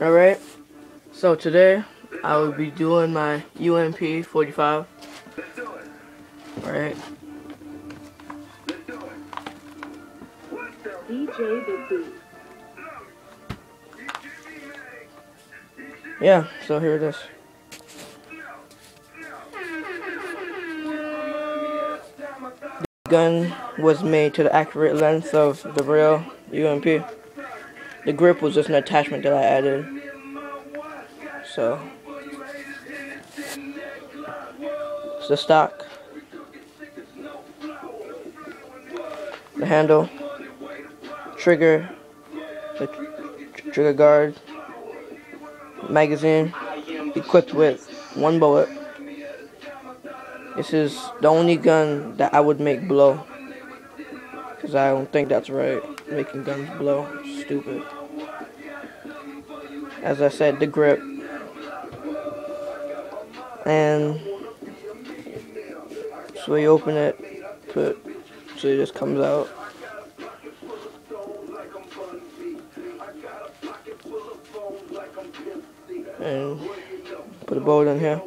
Alright, so today I will be doing my UMP 45. Alright. DJ Yeah, so here it is. The gun was made to the accurate length of the real UMP. The grip was just an attachment that I added. So, it's the stock, the handle, trigger, the tr trigger guard, magazine, equipped with one bullet. This is the only gun that I would make blow. Because I don't think that's right. Making guns blow. Stupid. As I said, the grip. And so you open it, put so it just comes out. And put a bolt in here.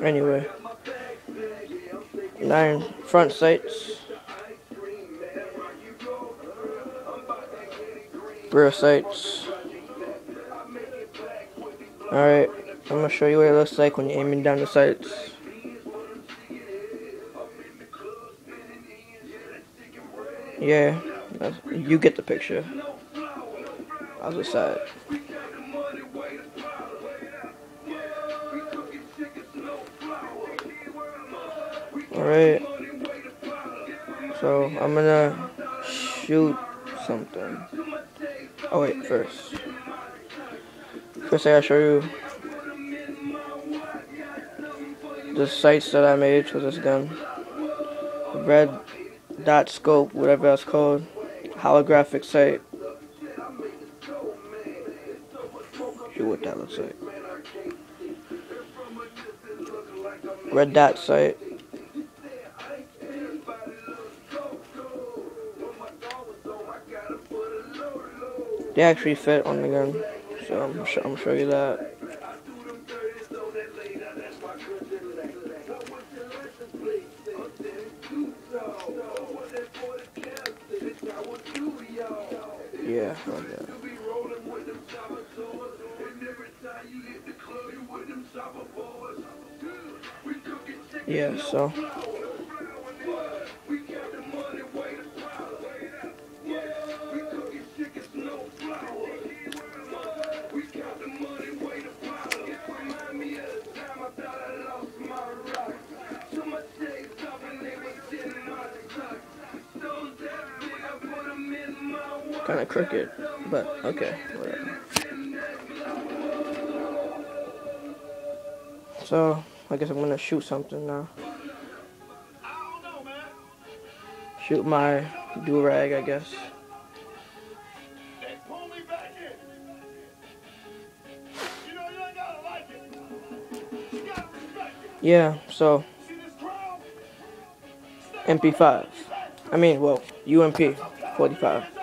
Anyway nine front sights, rear sights. Alright, I'm gonna show you what it looks like when you're aiming down the sights. Yeah, you get the picture. Other side. Alright. So, I'm gonna shoot something. Oh wait, first. First I gotta show you the sights that I made for this gun. Red dot scope, whatever that's called. Holographic sight. See what that looks like. Red dot sight. They actually fit on the gun, so I'm, sh I'm show you that. Yeah, that. Yeah, so. Kind of crooked, but okay, whatever. So, I guess I'm gonna shoot something now. Shoot my do-rag, I guess. Yeah, so MP5. I mean, well, UMP 45.